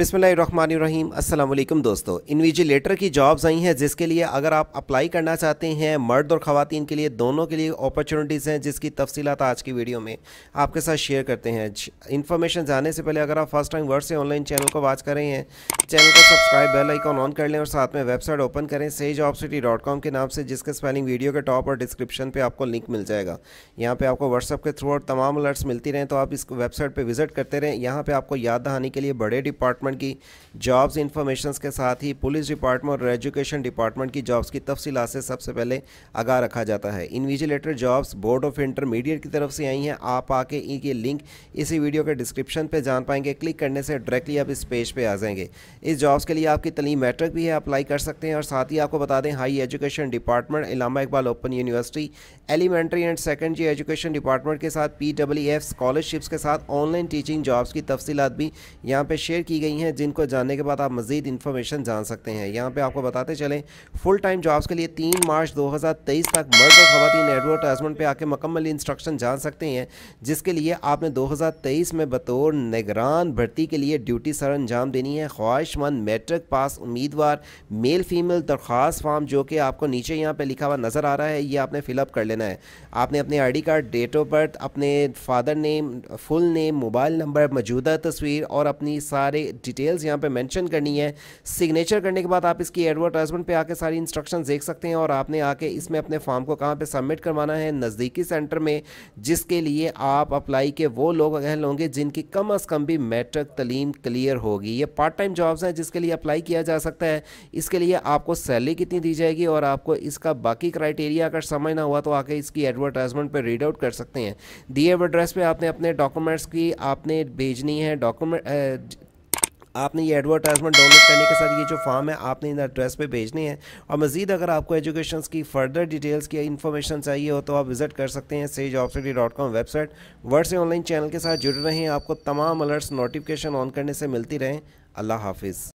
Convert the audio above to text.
بسم اللہ الرحمن الرحیم۔ السلام علیکم دوستو۔ انویجیلیٹر کی جابز آئی ہیں جس کے لیے اگر آپ اپلائی کرنا چاہتے ہیں، مرد اور خواتین کے لیے دونوں کے لیے اپرچونٹیز ہیں جس کی تفصیلات آج کی ویڈیو میں آپ کے ساتھ شیئر کرتے ہیں۔ انفارمیشن جانے سے پہلے اگر آپ فرسٹ ٹائم ورڈ سے آن لائن چینل کو واچ کر رہے ہیں چینل کو سبسکرائب بیل آئیکن آن کر لیں اور ساتھ میں ویب سائٹ اوپن کریں C job city dot com کے نام سے، جس کے سپیلنگ ویڈیو کے ٹاپ اور ڈسکرپشن پہ آپ کو لنک مل جائے گا۔ یہاں پہ آپ کو واٹس ایپ کے تھرو اور تمام الرٹس ملتی رہیں تو آپ اس ویب سائٹ پہ وزٹ کرتے رہیں۔ یہاں پہ آپ کو یاد دہانی کے لیے بڑے ڈپارٹمنٹ کی جابز انفارمیشنز کے ساتھ ہی پولیس ڈپارٹمنٹ اور ایجوکیشن ڈپارٹمنٹ کی جابز کی تفصیلات سے سب سے پہلے آگاہ رکھا جاتا ہے۔ Invigilator jobs board of intermediate کی طرف سے آئی ہیں۔ آپ آ کے ان کے لنک اسی ویڈیو کے ڈسکرپشن پہ جان پائیں گے۔ کلک کرنے سے ڈائریکٹلی آپ اس پیج پہ آ جائیں گے۔ اس جابز کے لیے آپ کی تعلیم میٹرک بھی ہے، اپلائی کر سکتے ہیں۔ اور ساتھ ہی آپ کو بتا دیں، high education department, Allama Iqbal open university, elementary and secondary education department کے ساتھ پی ڈبلیو ایف اسکالرشپس کے ساتھ آن لائن ٹیچنگ جابز کی تفصیلات بھی یہاں پہ شیئر کی گئی ہیں جن کو جاننے کے بعد آپ مزید انفارمیشن جان سکتے ہیں۔ یہاں پہ آپ کو بتاتے چلیں فل ٹائم جابز کے لیے تین مارچ دو ہزار تیئیس تک مرد اور خواتین ایڈورٹائزمنٹ پہ آ کے مکمل انسٹرکشن جان سکتے ہیں، جس کے لیے آپ نے دو ہزار تیئیس میں بطور نگران بھرتی کے لیے ڈیوٹی سر انجام دینی ہے۔ خواہش مند میٹرک پاس امیدوار میل فیمیل درخواست فارم جو کہ آپ کو نیچے یہاں پہ لکھا ہوا نظر آ رہا ہے، یہ آپ نے فل اپ کر لینا ہے۔ آپ نے اپنے I D card date of birth اپنے father name full name mobile number موجودہ تصویر اور اپنی سارے ڈیٹیلز یہاں پہ مینشن کرنی ہے سگنیچر کرنے کے بعد آپ اس کی ایڈورٹائزمنٹ پہ آ کے ساری انسٹرکشن دیکھ سکتے ہیں اور آپ نے آ کے اس میں اپنے فارم کو کہاں پہ سبمٹ کروانا ہے نزدیکی سینٹر میں، جس کے لیے آپ اپلائی کے وہ لوگ اہل ہوں گے جن کی کم از کم بھی میٹرک تعلیم کلیئر ہوگی۔ یہ پارٹ ٹائم جابز ہیں جس کے لیے اپلائی کیا جا سکتا ہے۔ اس کے لیے آپ کو سیلری کتنی دی جائے گی اور آپ کو اس کا باقی کرائٹیریا اگر سمجھنا ہوا تو آ کے اس کی ایڈورٹائزمنٹ پہ ریڈ آؤٹ کر سکتے ہیں۔ دیے ہوئے ایڈریس پہ آپ نے اپنے ڈاکومنٹس کی آپ نے بھیجنی ہے۔ ڈاکومنٹ آپ نے یہ ایڈورٹائزمنٹ ڈاؤن لوڈ کرنے کے ساتھ یہ جو فارم ہے آپ نے ان ایڈریس پہ بھیجنے ہیں اور مزید اگر آپ کو ایجوکیشنس کی فردر ڈیٹیلس کی انفارمیشن چاہیے ہو تو آپ وزٹ کر سکتے ہیں sage of city dot com website world سے آن لائن چینل کے ساتھ جڑ رہے ہیں آپ کو تمام الرٹس نوٹیفکیشن آن کرنے سے ملتی رہیں اللہ حافظ